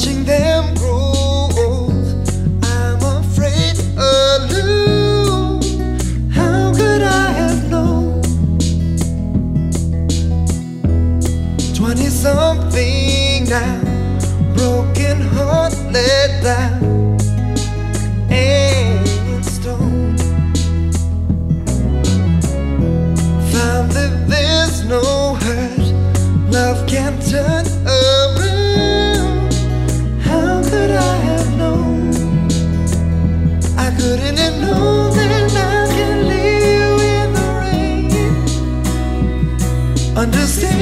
watching them grow. I'm afraid of love. How could I have known? Twenty something now, broken heart let down. And stone. Found that there's no hurt, love can't turn.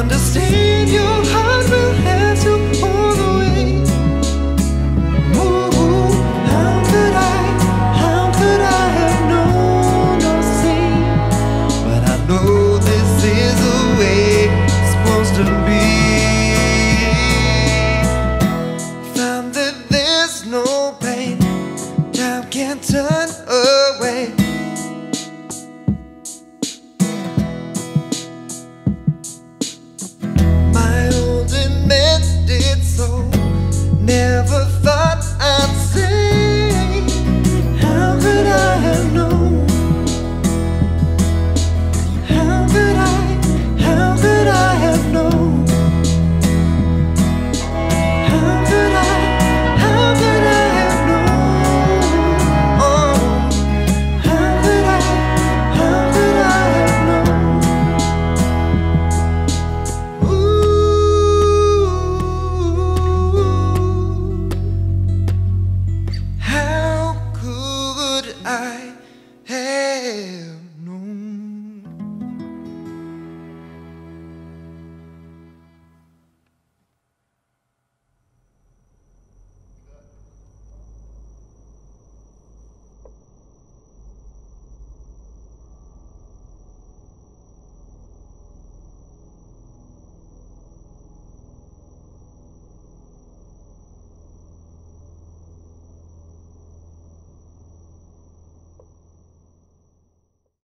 understand you. I